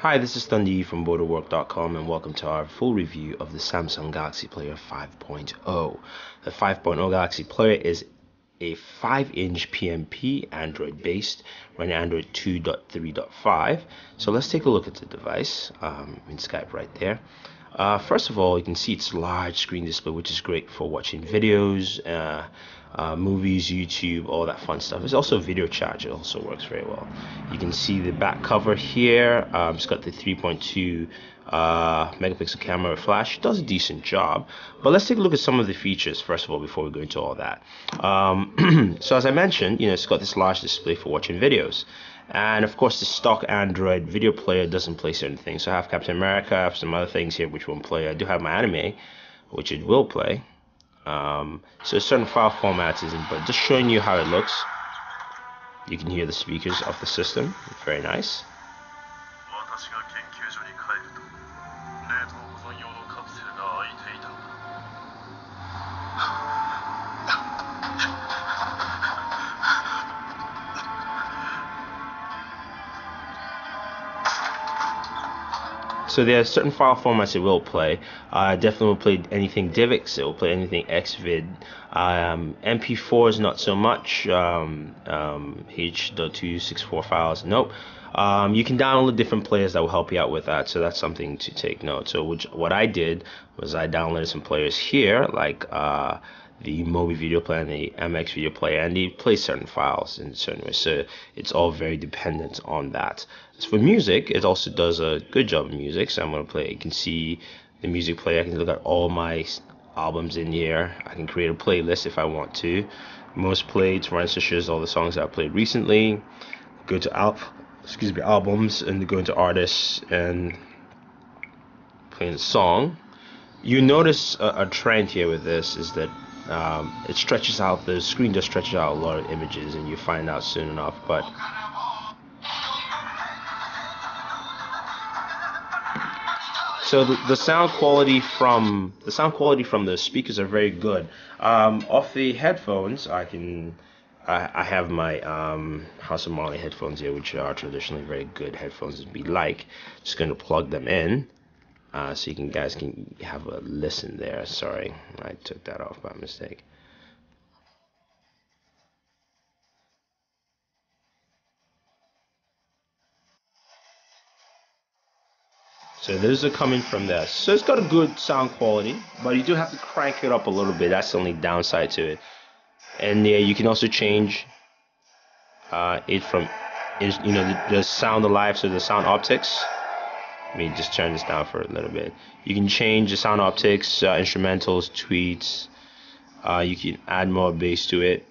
Hi, this is Thunder from Booredatwork.com and welcome to our full review of the Samsung Galaxy Player 5.0. The 5.0 Galaxy Player is a 5-inch PMP Android based running Android 2.3.5. So let's take a look at the device um, in Skype right there. Uh, first of all, you can see it's large screen display, which is great for watching videos, uh, uh, movies, YouTube, all that fun stuff. It's also video chat. It also works very well. You can see the back cover here. Um, it's got the 3.2 uh, megapixel camera flash. It does a decent job. But let's take a look at some of the features first of all before we go into all that. Um, so as I mentioned, you know, it's got this large display for watching videos. And of course, the stock Android video player doesn't play certain things. So I have Captain America, I have some other things here which won't play. I do have my anime, which it will play. Um, so certain file formats isn't, but just showing you how it looks. You can hear the speakers of the system. Very nice. So there are certain file formats it will play. Uh, definitely will play anything DivX. It will play anything XVID. Um, MP4 is not so much. Um, um, H.264 files, nope. Um, you can download different players that will help you out with that. So that's something to take note. So which, what I did was I downloaded some players here, like uh, the Mobi video player and the MX video player, and they play certain files in certain ways. So it's all very dependent on that. As for music, it also does a good job of music. So I'm gonna play. You can see the music player. I can look at all my albums in here. I can create a playlist if I want to. Most played, for instance, all the songs that I played recently. Go to al- excuse me albums and go into artists and playing a song. You notice a, a trend here with this is that um, it stretches out the screen just stretches out a lot of images and you find out soon enough but so the, the sound quality from the sound quality from the speakers are very good. Um, off the headphones I can I, have my um, House of headphones here which are traditionally very good headphones to be like. Just going to plug them in uh, so you can guys can have a listen there. Sorry, I took that off by mistake. So those are coming from there. So it's got a good sound quality, but you do have to crank it up a little bit. That's the only downside to it. And yeah, you can also change uh, it from, is you know, the, the sound alive, so the sound optics. Let me just turn this down for a little bit. You can change the sound optics, uh, instrumentals, tweets. Uh, you can add more bass to it.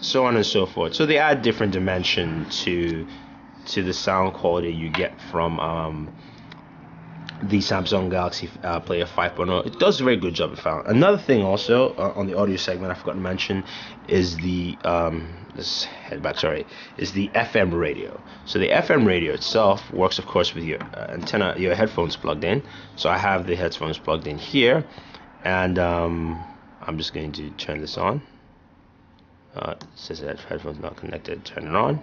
So on and so forth. So they add different dimension to to the sound quality you get from um, the Samsung Galaxy uh, Player 5.0. It does a very good job. I found another thing also uh, on the audio segment I forgot to mention is the um, this head back sorry is the FM radio. So the FM radio itself works of course with your uh, antenna, your headphones plugged in. So I have the headphones plugged in here, and um, I'm just going to turn this on. Uh, it says that headphones not connected. Turn it on.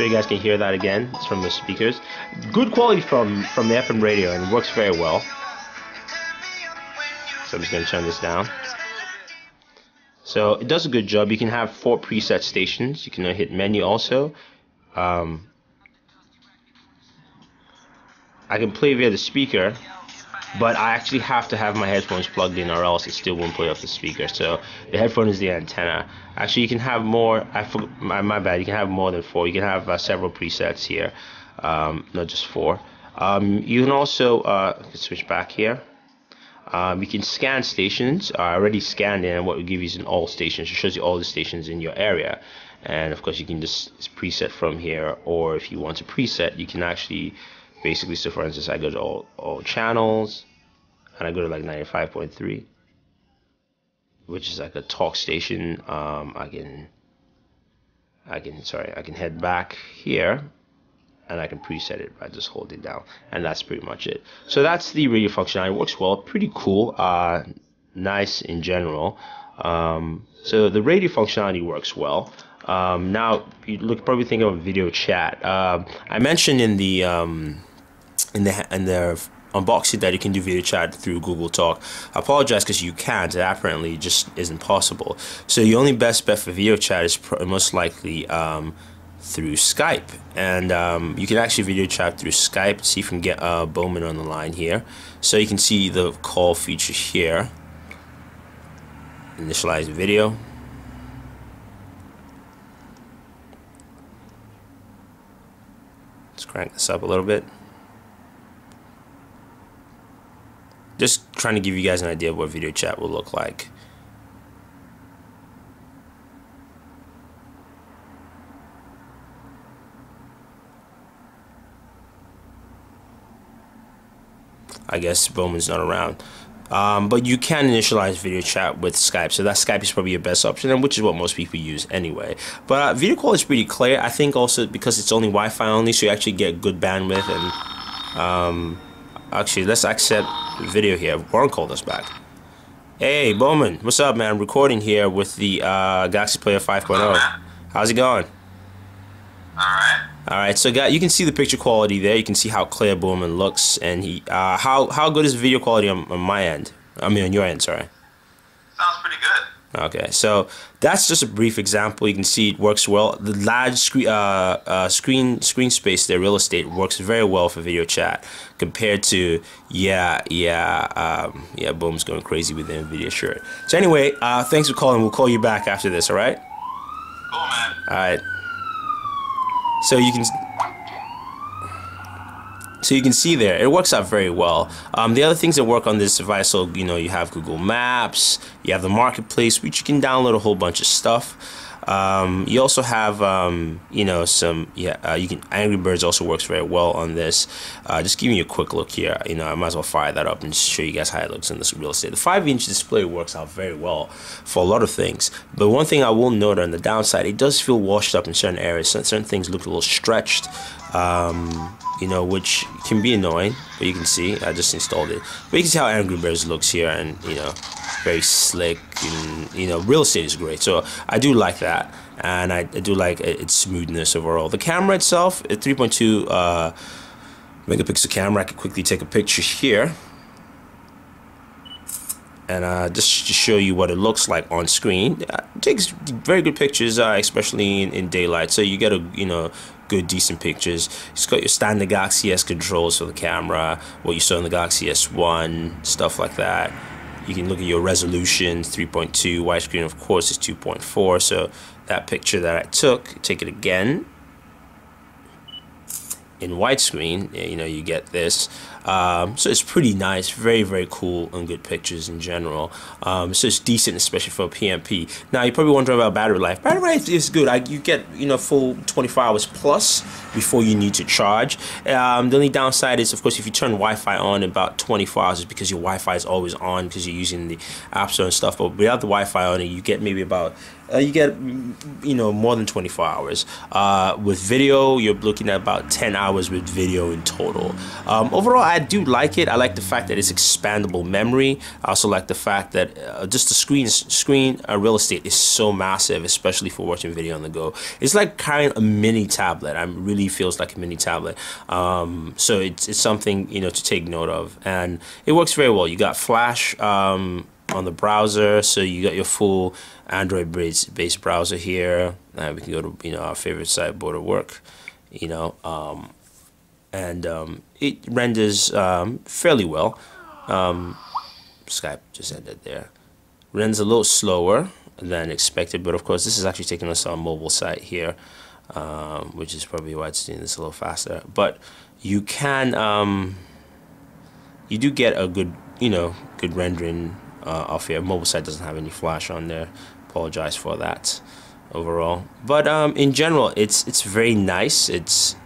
Sure you guys can hear that again. It's from the speakers. Good quality from, from the FM radio and works very well. So I'm just going to turn this down. So it does a good job. You can have four preset stations. You can hit menu also. Um, I can play via the speaker but I actually have to have my headphones plugged in or else it still won't play off the speaker. So the headphone is the antenna. Actually you can have more I forgot my, my bad you can have more than four. You can have uh, several presets here um, not just four. Um, you can also uh, switch back here. Um, you can scan stations. I already scanned it and what will give you is an all stations. It shows you all the stations in your area. And of course you can just preset from here or if you want to preset you can actually basically so for instance I go to all, all channels and I go to like 95.3 which is like a talk station. Um, I can I can sorry I can head back here and I can preset it by just holding down and that's pretty much it. So that's the radio functionality it works well. Pretty cool. Uh, nice in general. Um, so the radio functionality works well. Um, now you look probably think of video chat. Uh, I mentioned in the um, in the in unboxing that you can do video chat through Google Talk. I apologize because you can't. It apparently just isn't possible. So your only best bet for video chat is most likely um, through Skype, and um, you can actually video chat through Skype. See if you can get uh, Bowman on the line here. So you can see the call feature here. Initialize video. Let's crank this up a little bit. Just trying to give you guys an idea of what video chat will look like. I guess Bowman's not around. Um, but you can initialize video chat with Skype, so that Skype is probably your best option, and which is what most people use anyway. But uh, video call is pretty clear. I think also because it's only Wi-Fi only, so you actually get good bandwidth and um, Actually, let's accept video here. Warren called us back. Hey, Bowman. What's up, man? I'm recording here with the uh, Galaxy Player 5.0. How's it going? Alright. Alright, so got, you can see the picture quality there. You can see how clear Bowman looks. And he, uh, how, how good is video quality on, on my end? I mean, on your end, sorry. Sounds pretty good. Okay, so that's just a brief example. You can see it works well. The large screen, uh, uh, screen, screen space there, real estate works very well for video chat compared to yeah, yeah, um, yeah. Boom's going crazy with the Nvidia shirt. So anyway, uh, thanks for calling. We'll call you back after this. All right. Cool, man. All right. So you can so you can see there, it works out very well. Um, the other things that work on this device, so you know, you have Google Maps, you have the Marketplace, which you can download a whole bunch of stuff. Um, you also have, um, you know, some, yeah, uh, you can, Angry Birds also works very well on this. Uh, just giving you a quick look here, you know, I might as well fire that up and show you guys how it looks in this real estate. The 5 inch display works out very well for a lot of things. But one thing I will note on the downside, it does feel washed up in certain areas. Certain things look a little stretched. Um, you know, which can be annoying, but you can see I just installed it. But you can see how Angry Birds looks here, and you know, very slick, and you know, real estate is great. So I do like that, and I, I do like its smoothness overall. The camera itself, a 3.2 uh, megapixel camera. I can quickly take a picture here. And uh, just to show you what it looks like on screen, it takes very good pictures, uh, especially in, in daylight. So you get a you know good, decent pictures. It's got your standard Galaxy S controls for the camera, what you saw in the Galaxy S1, stuff like that. You can look at your resolution, 3.2, widescreen of course is 2.4, so that picture that I took, take it again. In widescreen, you know, you get this. Um, so it's pretty nice, very very cool and good pictures in general. Um, so it's decent, especially for PMP. Now you're probably wondering about battery life. Battery life is good. I, you get you know full 24 hours plus before you need to charge. Um, the only downside is, of course, if you turn Wi-Fi on about 24 hours, is because your Wi-Fi is always on because you're using the App Store and stuff. But without the Wi-Fi on it, you get maybe about uh, you get you know more than 24 hours. Uh, with video, you're looking at about 10 hours with video in total. Um, overall, I do like it. I like the fact that it's expandable memory. I also like the fact that uh, just the screen screen uh, real estate is so massive, especially for watching video on the go. It's like carrying a mini tablet. I really feels like a mini tablet. Um, so it's, it's something you know to take note of, and it works very well. You got Flash. Um, on the browser. So you got your full Android based browser here. Uh, we can go to you know our favorite site, Booredatwork, you know, um, and um, it renders um, fairly well. Um, Skype just ended there. Renders a little slower than expected, but of course this is actually taking us on mobile site here, um, which is probably why it's doing this a little faster. But you can um, you do get a good you know good rendering uh, off here. Mobile site doesn't have any flash on there. Apologize for that overall. But um, in general, it's it's very nice. It's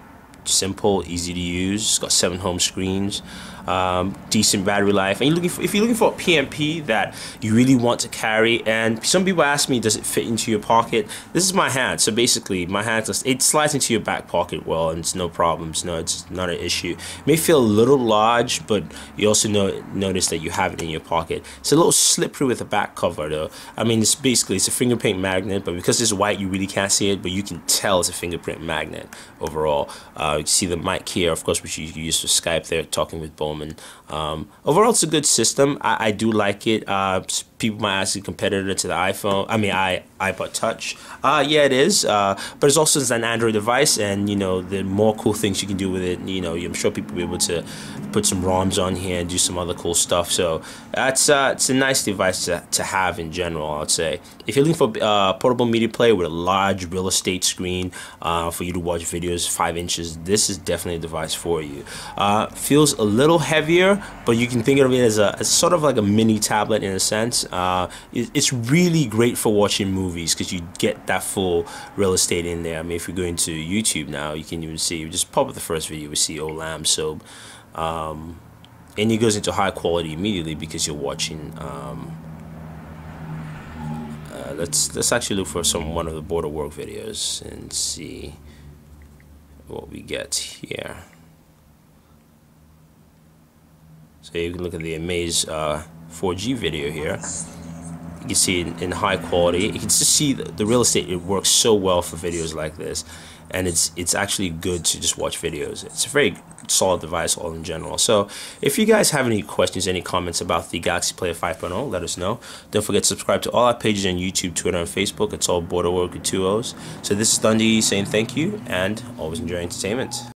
simple, easy to use. It's got seven home screens. Um, decent battery life. And you're looking for, if you're looking for a PMP that you really want to carry, and some people ask me, does it fit into your pocket? This is my hand. So basically, my hand it slides into your back pocket well, and it's no problems. No, it's not an issue. It may feel a little large, but you also know, notice that you have it in your pocket. It's a little slippery with the back cover, though. I mean, it's basically it's a fingerprint magnet, but because it's white, you really can't see it, but you can tell it's a fingerprint magnet overall. Uh, you see the mic here, of course, which you use for Skype there, talking with Bowman. Um, overall, it's a good system. I, I do like it. Uh, people might ask a competitor to the iPhone. I mean, i iPod Touch. Uh, yeah, it is. Uh, but it's also an Android device, and you know, the more cool things you can do with it. You know, I'm sure people will be able to put some ROMs on here and do some other cool stuff. So that's uh, it's a nice device to, to have in general. I'd say if you're looking for uh, portable media player with a large real estate screen uh, for you to watch videos five inches, this is definitely a device for you. Uh, feels a little heavier, but you can think of it as a as sort of like a mini tablet in a sense. Uh, it, it's really great for watching movies because you get that full real estate in there. I mean, if you're going to YouTube now, you can even see just pop up the first video, we see Olam so. Um, and it goes into high quality immediately because you're watching um, uh, let's let's actually look for some one of the Booredatwork videos and see what we get here so you can look at the Amaze uh, 4G video here you can see it in high quality you can just see the, the real estate it works so well for videos like this and it's it's actually good to just watch videos. It's a very solid device all in general. So if you guys have any questions, any comments about the Galaxy Player 5.0, let us know. Don't forget to subscribe to all our pages on YouTube, Twitter, and Facebook. It's all Booredatwork with two O's. So this is Dundee saying thank you and always enjoy entertainment.